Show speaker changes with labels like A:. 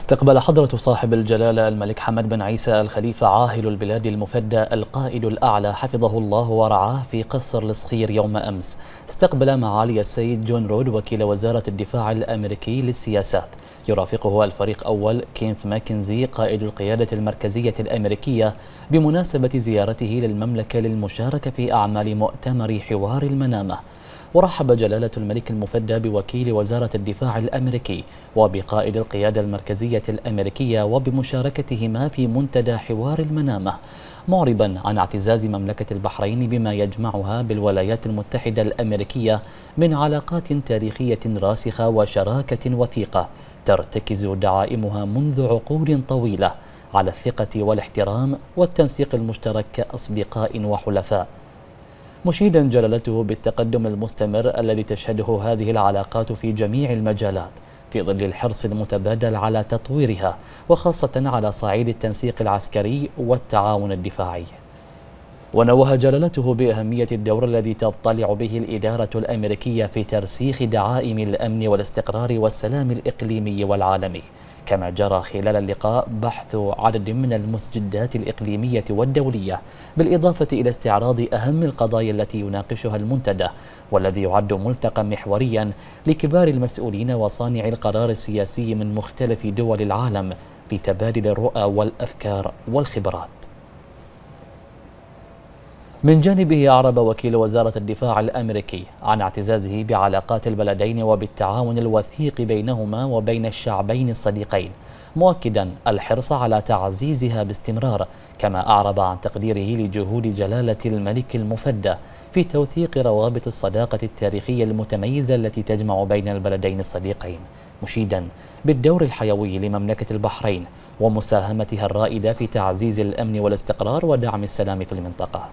A: استقبل حضرة صاحب الجلالة الملك حمد بن عيسى الخليفة عاهل البلاد المفدى القائد الأعلى حفظه الله ورعاه في قصر الصخير يوم أمس. استقبل معالي السيد جون رود وكيل وزارة الدفاع الأمريكي للسياسات. يرافقه الفريق أول كينث ماكنزي قائد القيادة المركزية الأمريكية بمناسبة زيارته للمملكة للمشاركة في أعمال مؤتمر حوار المنامة. ورحب جلالة الملك المفدى بوكيل وزارة الدفاع الأمريكي وبقائد القيادة المركزية الأمريكية وبمشاركتهما في منتدى حوار المنامة معربا عن اعتزاز مملكة البحرين بما يجمعها بالولايات المتحدة الأمريكية من علاقات تاريخية راسخة وشراكة وثيقة ترتكز دعائمها منذ عقود طويلة على الثقة والاحترام والتنسيق المشترك كأصدقاء وحلفاء. مشيدا جلالته بالتقدم المستمر الذي تشهده هذه العلاقات في جميع المجالات في ظل الحرص المتبادل على تطويرها وخاصة على صعيد التنسيق العسكري والتعاون الدفاعي. ونوه جلالته بأهمية الدور الذي تطلع به الإدارة الأمريكية في ترسيخ دعائم الأمن والاستقرار والسلام الإقليمي والعالمي. كما جرى خلال اللقاء بحث عدد من المسجدات الإقليمية والدولية بالإضافة إلى استعراض أهم القضايا التي يناقشها المنتدى والذي يعد ملتقى محوريا لكبار المسؤولين وصانع القرار السياسي من مختلف دول العالم لتبادل الرؤى والأفكار والخبرات. من جانبه أعرب وكيل وزارة الدفاع الأمريكي عن اعتزازه بعلاقات البلدين وبالتعاون الوثيق بينهما وبين الشعبين الصديقين مؤكدا الحرص على تعزيزها باستمرار كما أعرب عن تقديره لجهود جلالة الملك المفدى في توثيق روابط الصداقة التاريخية المتميزة التي تجمع بين البلدين الصديقين مشيدا بالدور الحيوي لمملكة البحرين ومساهمتها الرائدة في تعزيز الأمن والاستقرار ودعم السلام في المنطقة.